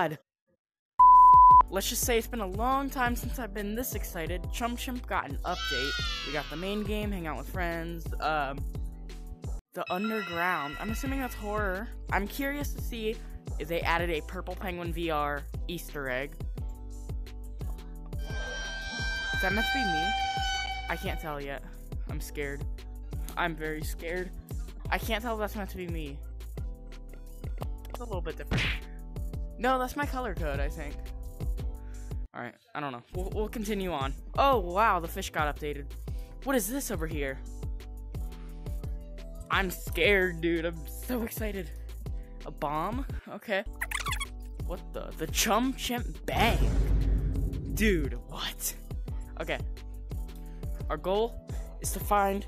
god! Let's just say it's been a long time since I've been this excited. Chum Chimp got an update. We got the main game, hang out with friends, um, the underground. I'm assuming that's horror. I'm curious to see if they added a Purple Penguin VR Easter egg. That to be me? I can't tell yet. I'm scared. I'm very scared. I can't tell if that's meant to be me. It's a little bit different. No, that's my color code, I think. Alright, I don't know. We'll, we'll continue on. Oh, wow, the fish got updated. What is this over here? I'm scared, dude. I'm so excited. A bomb? Okay. What the? The Chum Chimp Bang. Dude, what? Okay. Our goal is to find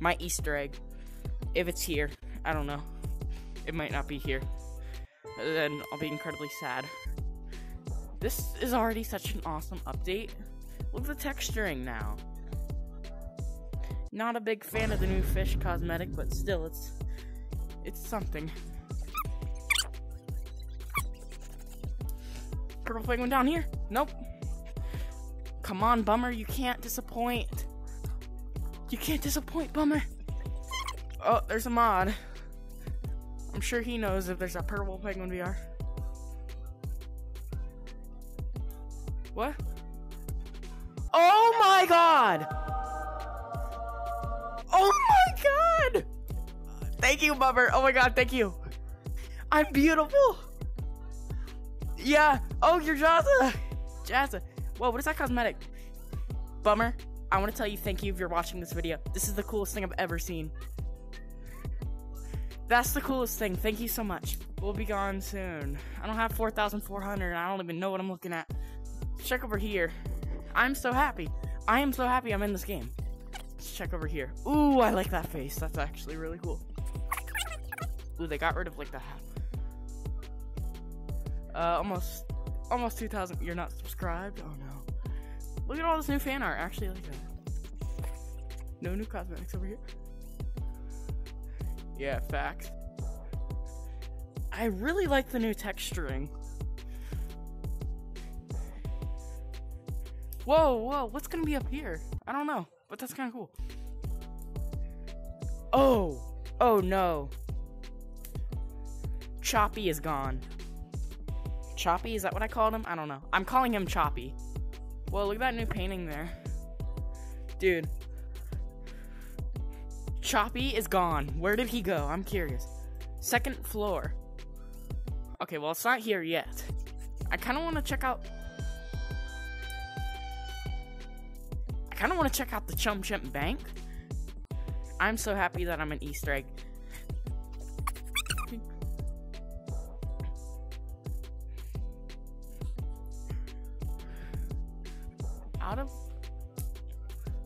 my Easter egg. If it's here, I don't know. It might not be here. Then I'll be incredibly sad. This is already such an awesome update. Look at the texturing now. Not a big fan of the new fish cosmetic, but still, it's it's something. Purple penguin down here? Nope. Come on, Bummer, you can't disappoint. You can't disappoint, Bummer. Oh, there's a mod. I'm sure he knows if there's a purple penguin VR. What? Oh my god! Oh my god! Thank you, Bummer. Oh my god, thank you. I'm beautiful. Yeah. Oh, you're Jazza. Jazza. Whoa, what is that cosmetic? Bummer. I want to tell you thank you if you're watching this video. This is the coolest thing I've ever seen. That's the coolest thing. Thank you so much. We'll be gone soon. I don't have 4,400 and I don't even know what I'm looking at. Check over here. I'm so happy. I am so happy I'm in this game. Let's check over here. Ooh, I like that face. That's actually really cool. Ooh, they got rid of like the. Uh, almost, almost 2,000. You're not subscribed? Oh no. Look at all this new fan art. Actually, I like that. No new cosmetics over here. Yeah, facts. I really like the new texturing. Whoa, whoa, what's gonna be up here? I don't know, but that's kind of cool. Oh, oh no. Choppy is gone. Choppy, is that what I called him? I don't know. I'm calling him Choppy. Whoa, look at that new painting there. Dude. Choppy is gone. Where did he go? I'm curious. Second floor. Okay, well, it's not here yet. I kind of want to check out. I kind of want to check out the Chum Chimp Bank. I'm so happy that I'm an Easter egg. Out of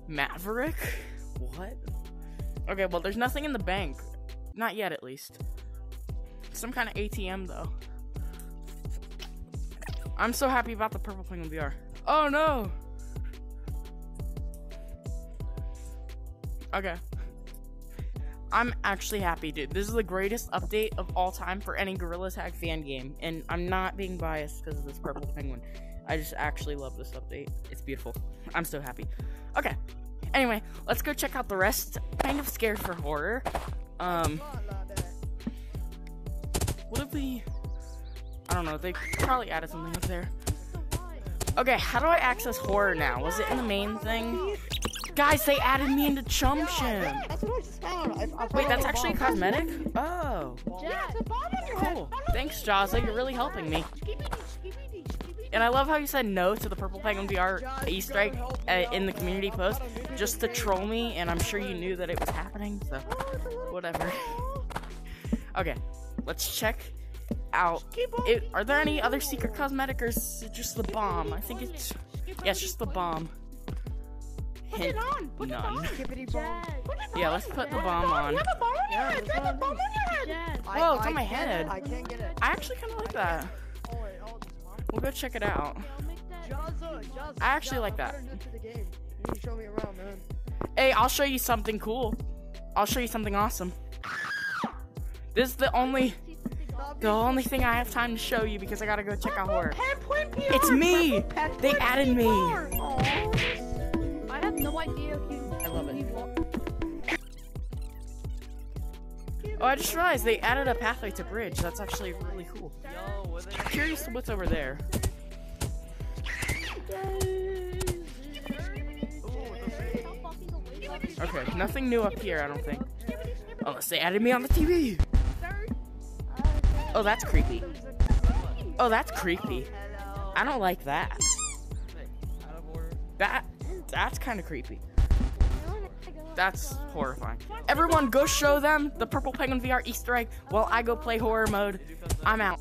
Maverick? What? Okay, well, there's nothing in the bank. Not yet, at least. Some kind of ATM, though. I'm so happy about the Purple Penguin VR. Oh, no! Okay. I'm actually happy, dude. This is the greatest update of all time for any Gorilla Tag fan game. And I'm not being biased because of this Purple Penguin. I just actually love this update. It's beautiful. I'm so happy. Okay. Anyway, let's go check out the rest. Kind of scared for horror. Um, what if we? I don't know. They probably added something up there. Okay, how do I access horror now? Was it in the main thing? Guys, they added me into Chum Chimp. Wait, that's actually a cosmetic? Oh. Cool. Thanks, Jazza. You're really helping me. And I love how you said no to the Purple Penguin VR Easter egg uh, in the community post just to troll me, and I'm sure you knew that it was happening, so whatever. okay, let's check out. It, are there any other secret cosmetic, or is it just the bomb? I think it's. Yeah, it's just the bomb. Put it on. Put None. it on. Yeah, let's put the bomb on. You have a bomb on your head. You have a bomb on your head. Whoa, it's on my head. I can't get it. I actually kind of like that. We'll go check it out. Jazza, Jazza, I actually Jazza, like that. better new to the game. You need to show me around. Hey, I'll show you something cool. I'll show you something awesome. This is the only The only thing I have time to show you because I gotta go check out horror. It's me! They added me. I have no idea if you. I love it. Oh, I just realized they added a pathway to bridge. That's actually really cool. The Curious what's over there. Okay, nothing new up here, I don't think. Unless they added me on the TV. Oh, that's creepy. Oh, that's creepy. I don't like that. That that's kind of creepy. That's horrifying. Everyone, go show them the Purple Penguin VR Easter egg while I go play horror mode. I'm out.